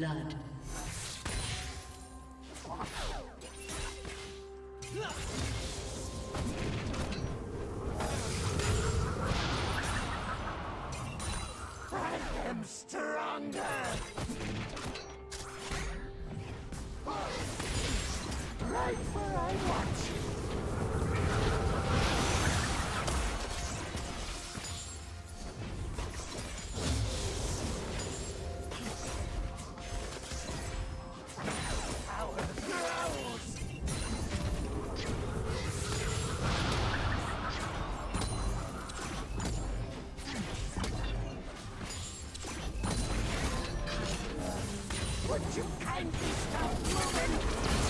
Blood. I am stronger! Right where I want Would you kindly stop moving?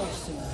Will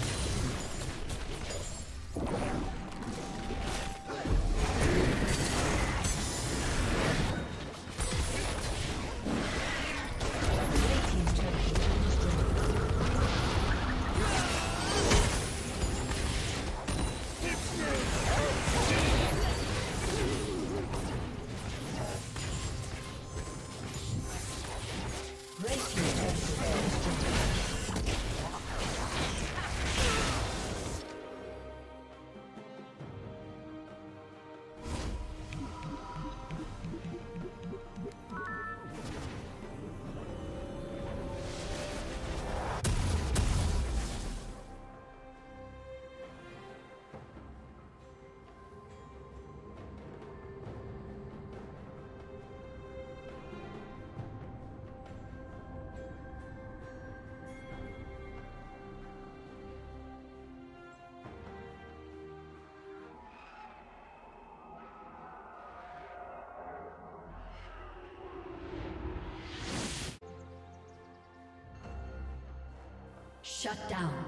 Shut down.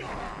Shut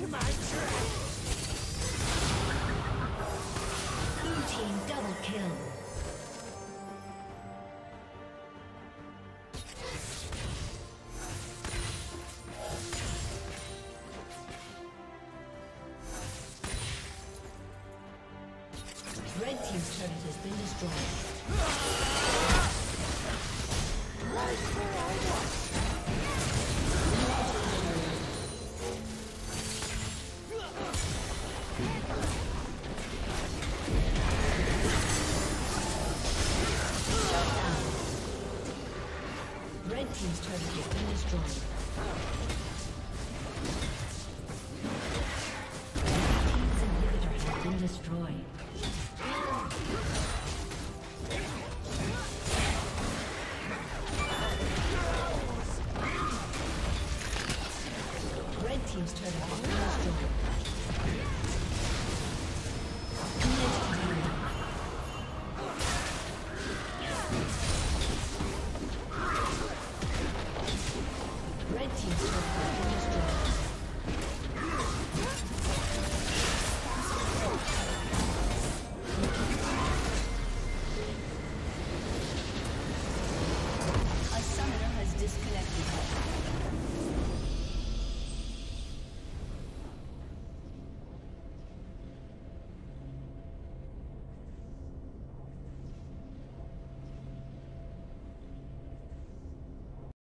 to my trap! Blue team double kill. destroyed. Team's inhibitor. Red Team's turret